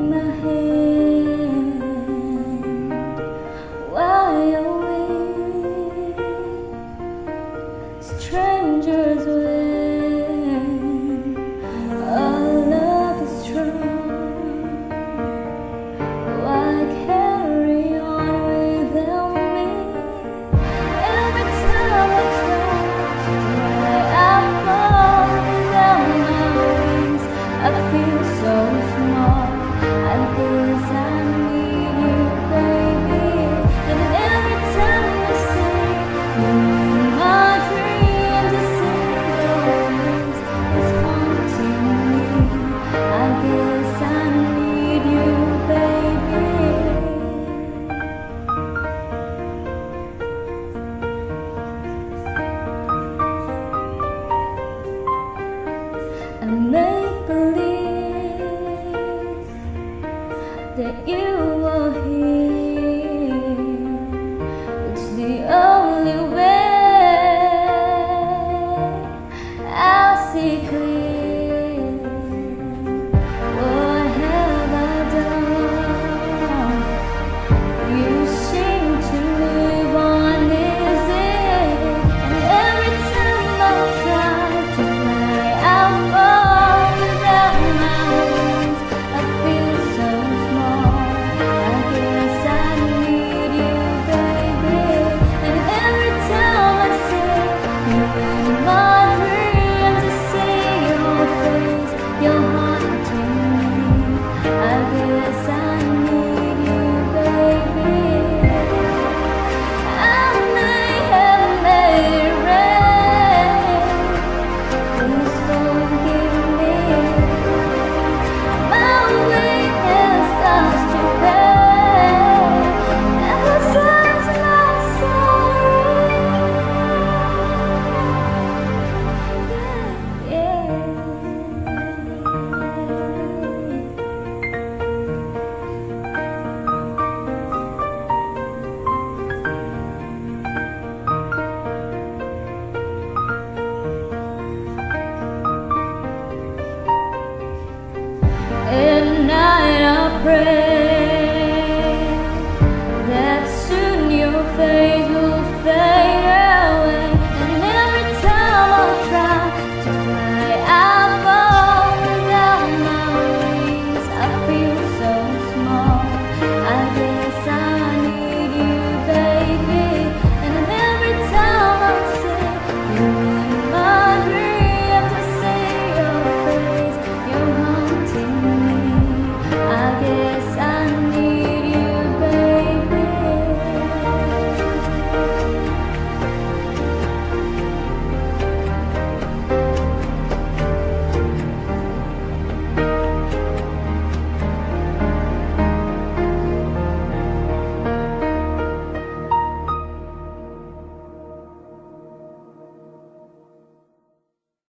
my head that you breath.